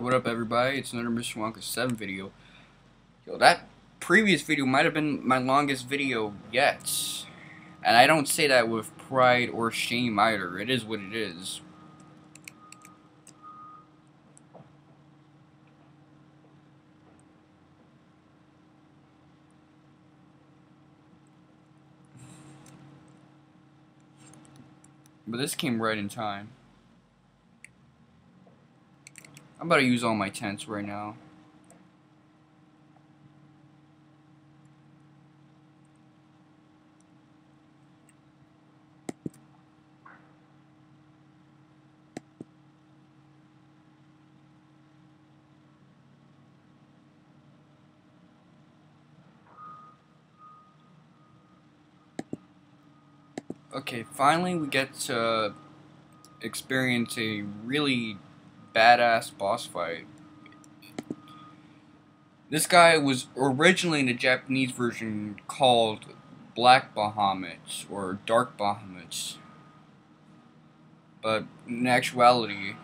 What up everybody, it's another Mr. Wonka 7 video. Yo, that previous video might have been my longest video yet. And I don't say that with pride or shame either, it is what it is. But this came right in time. I'm about to use all my tents right now. Okay, finally we get to experience a really badass boss fight. This guy was originally in the Japanese version called Black Bahamut or Dark Bahamut. But in actuality,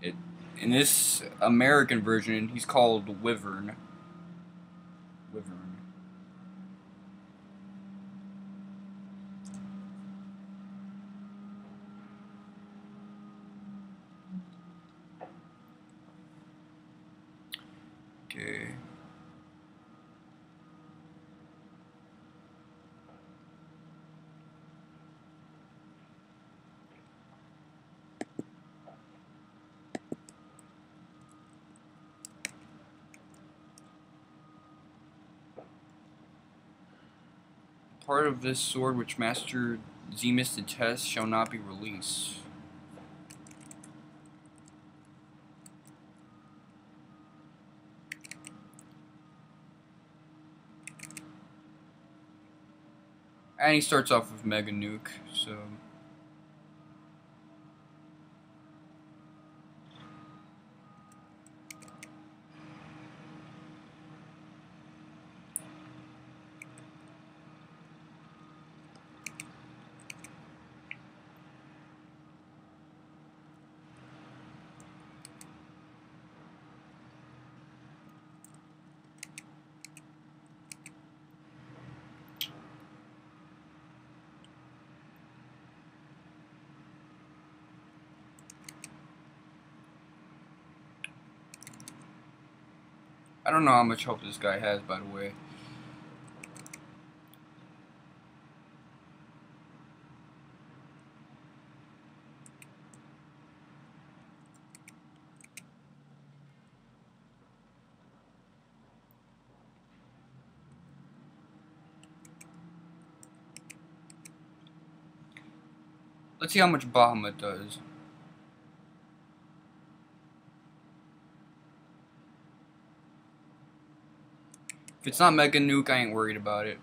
it, in this American version, he's called Wyvern. Okay. Part of this sword which Master Zemus detests shall not be released. And he starts off with Mega Nuke, so... I don't know how much hope this guy has, by the way. Let's see how much Bahamut does. If it's not Mega Nuke, I ain't worried about it.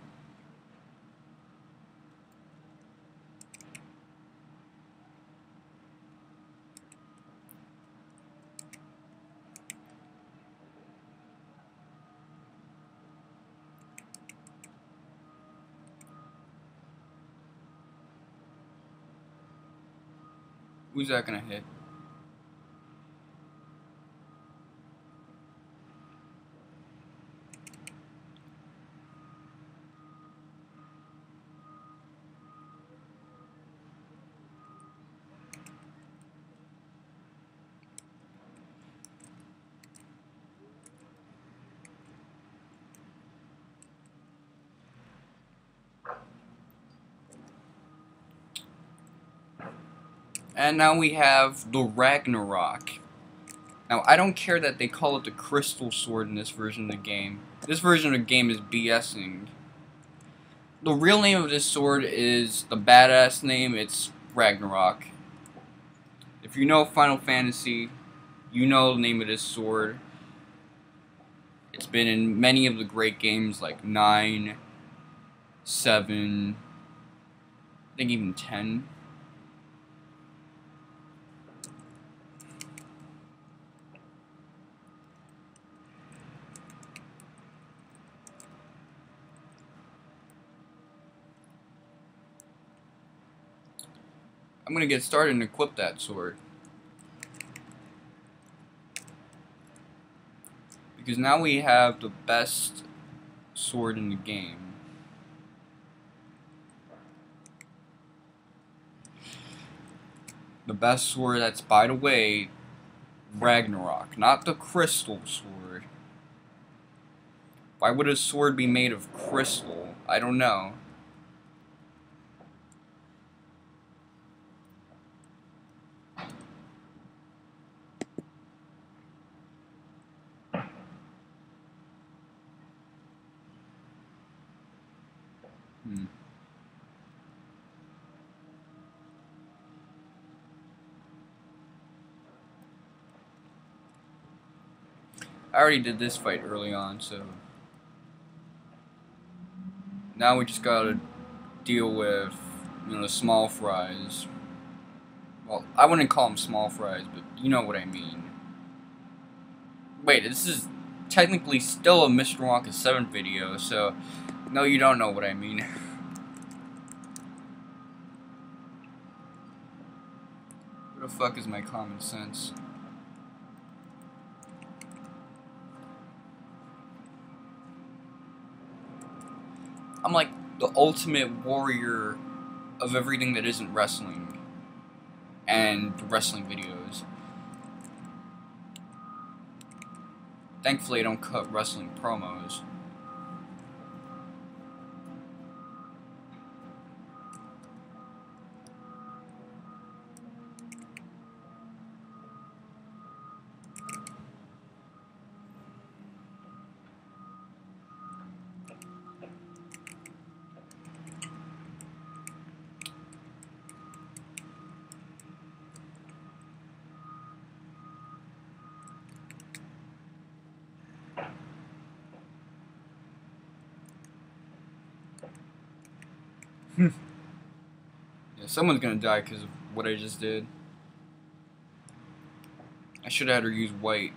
Who's that gonna hit? And now we have the Ragnarok. Now, I don't care that they call it the Crystal Sword in this version of the game. This version of the game is BSing. The real name of this sword is the badass name, it's Ragnarok. If you know Final Fantasy, you know the name of this sword. It's been in many of the great games like 9, 7, I think even 10. I'm gonna get started and equip that sword. Because now we have the best sword in the game. The best sword that's, by the way, Ragnarok, not the crystal sword. Why would a sword be made of crystal? I don't know. I already did this fight early on, so... Now we just gotta deal with, you know, small fries. Well, I wouldn't call them small fries, but you know what I mean. Wait, this is technically still a Mr. Wonka 7 video, so... No, you don't know what I mean. Where the fuck is my common sense? I'm like the ultimate warrior of everything that isn't wrestling and wrestling videos. Thankfully, I don't cut wrestling promos. yeah, someone's gonna die because of what I just did. I should have had her use white.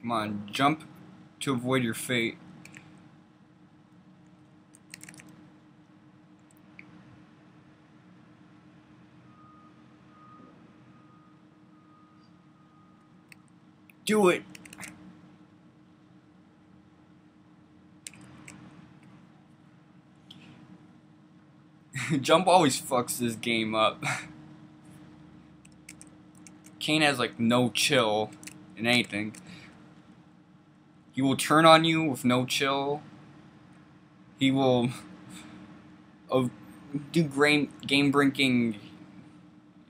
Come on, jump to avoid your fate. Do it. Jump always fucks this game up. Kain has like no chill in anything. He will turn on you with no chill. He will uh, do game game breaking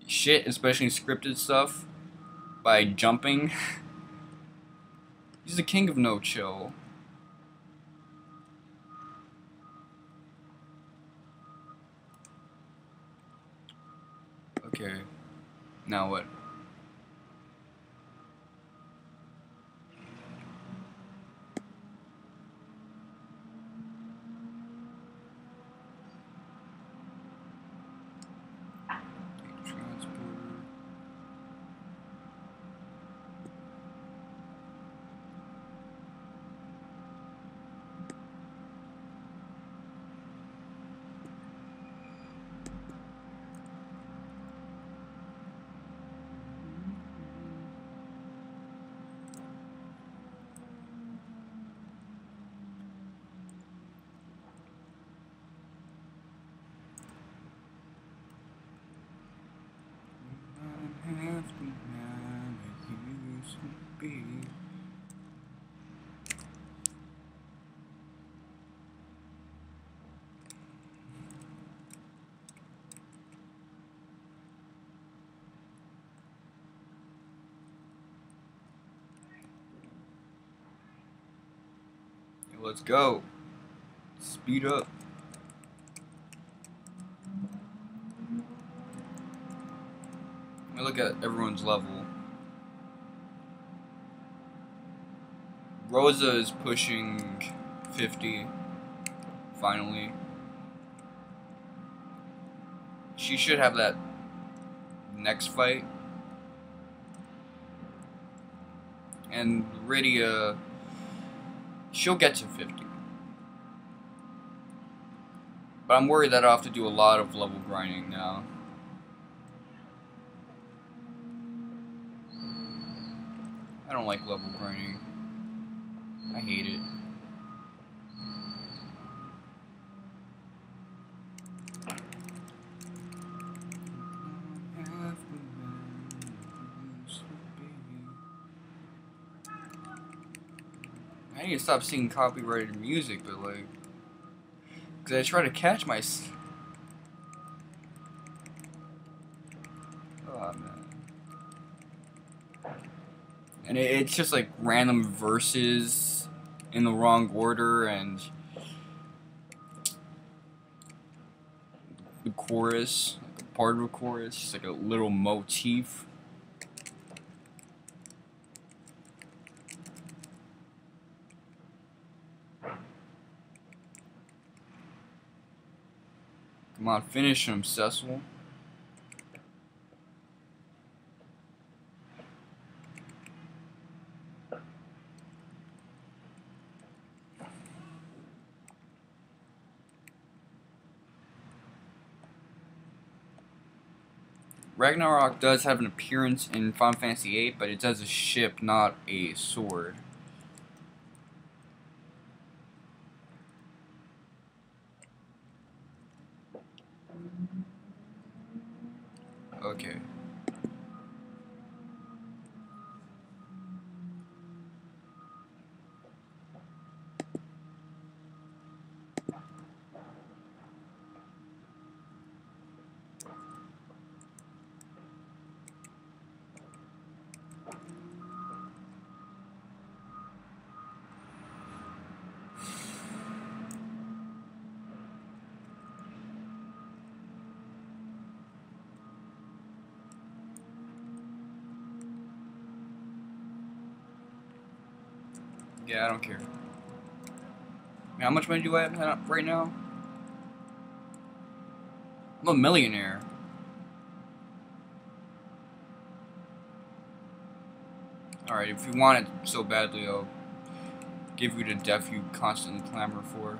shit, especially scripted stuff, by jumping. He's the king of no chill. Okay. Now what? Let's go. Speed up. look at everyone's level. Rosa is pushing 50, finally. She should have that next fight. and Rydia, she'll get to 50. But I'm worried that I'll have to do a lot of level grinding now. I don't like level grinding. I hate it. I need to stop singing copyrighted music, but like, cause I try to catch my. Oh. And it, it's just like random verses in the wrong order and the chorus, like part of a chorus, just like a little motif. Come finish him, Cecil. Ragnarok does have an appearance in Final Fantasy VIII, but it does a ship, not a sword. Okay. Yeah, I don't care. How much money do I have right now? I'm a millionaire. Alright, if you want it so badly, I'll give you the death you constantly clamor for.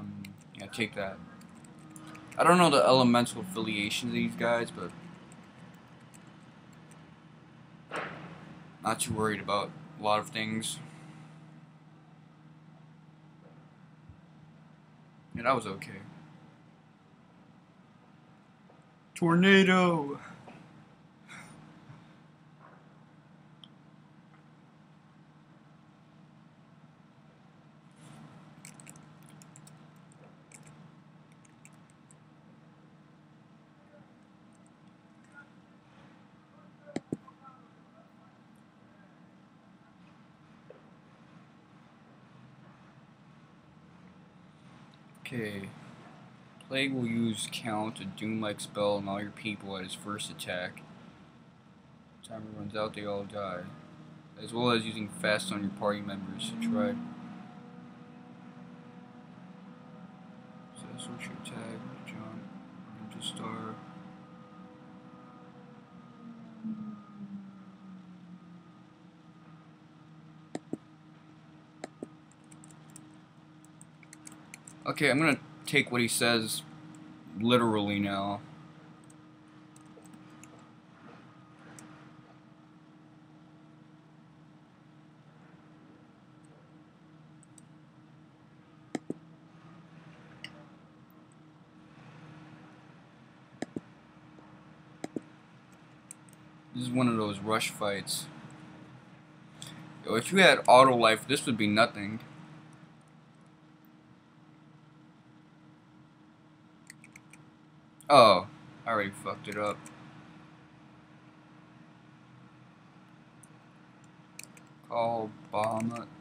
Um, yeah, take that. I don't know the elemental affiliation of these guys, but not too worried about a lot of things. Yeah, that was okay. Tornado! Okay. Plague will use count, a doom-like spell on all your people at his first attack. Timer runs out, they all die. As well as using fast on your party members. To try. So that's switch your attack, jump, into star. Okay, I'm gonna take what he says literally now. This is one of those rush fights. Yo, if you had auto life, this would be nothing. Oh, I already fucked it up. Call Bahamut.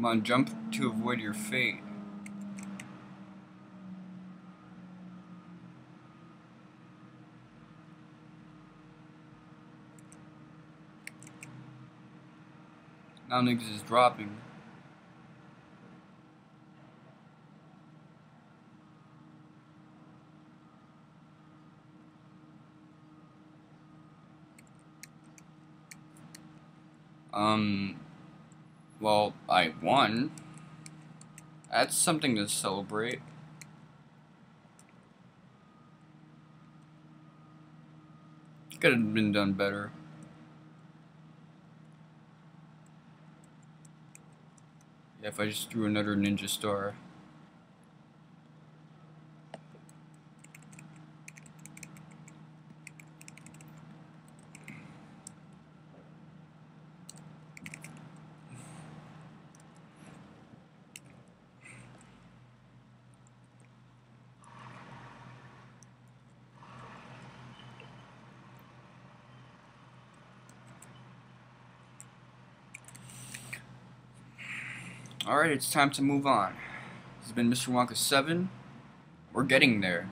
Come on, jump to avoid your fate. Now niggas is dropping. Um, well, I won. That's something to celebrate. Could have been done better. Yeah, if I just threw another ninja star. Alright, it's time to move on. This has been Mr. Wonka 7. We're getting there.